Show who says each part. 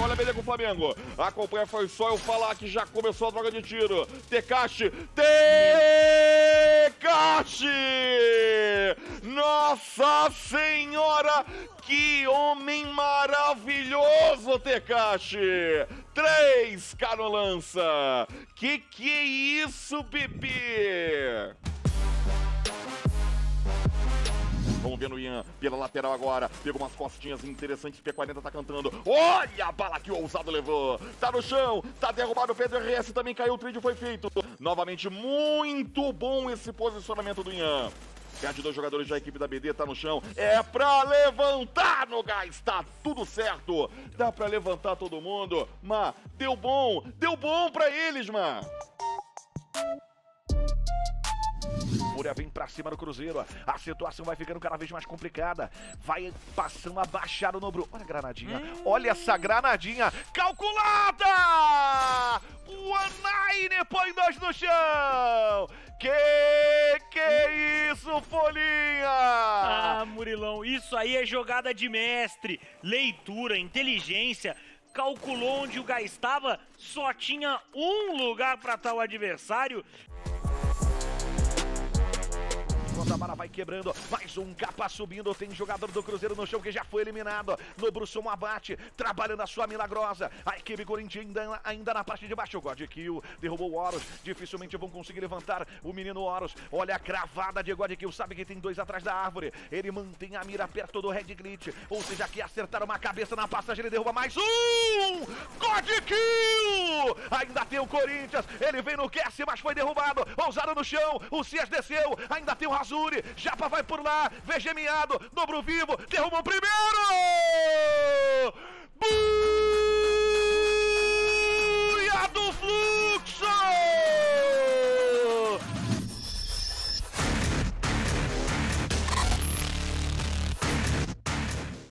Speaker 1: Olha a BD com o Flamengo. Acompanha, foi só eu falar que já começou a droga de tiro. Tekashi, Tekashi! Nossa Senhora, que homem maravilhoso, Tekashi! Três, Cano lança. Que que é isso, bebê? Ian pela lateral agora. Pegou umas costinhas interessantes. P40 tá cantando. Olha a bala que o ousado levou. Tá no chão. Tá derrubado. O Pedro RS também caiu. O trade foi feito. Novamente, muito bom esse posicionamento do Ian. Perde dois jogadores da equipe da BD, tá no chão. É pra levantar no gás, tá tudo certo. Dá pra levantar todo mundo. Mas deu bom, deu bom pra eles, mano. Fúria vem pra cima do Cruzeiro. A situação vai ficando cada vez mais complicada. Vai passando a baixar o Nobru. Olha a granadinha. Hum. Olha essa granadinha. Calculada! O Anaine põe dois no chão. Que que é isso, Folhinha?
Speaker 2: Ah, Murilão, isso aí é jogada de mestre. Leitura, inteligência calculou onde o Gás estava, só tinha um lugar para tal adversário
Speaker 1: Zamara vai quebrando. Mais um capa subindo. Tem jogador do Cruzeiro no chão que já foi eliminado. No Bruxo um abate. Trabalhando a sua milagrosa. A equipe Corinthians ainda, na parte de baixo. God Kill derrubou o Horus. Dificilmente vão conseguir levantar o menino Horus. Olha a cravada de God Kill. Sabe que tem dois atrás da árvore. Ele mantém a mira perto do Red Glitch. Ou seja, que acertar uma cabeça na passagem. Ele derruba mais um. Kill! Ainda tem o Corinthians. Ele vem no Cassie, mas foi derrubado. Ousado no chão. O Cias desceu. Ainda tem o Razul. Yuri, Japa vai por lá, VG dobro vivo, derrubou o primeiro!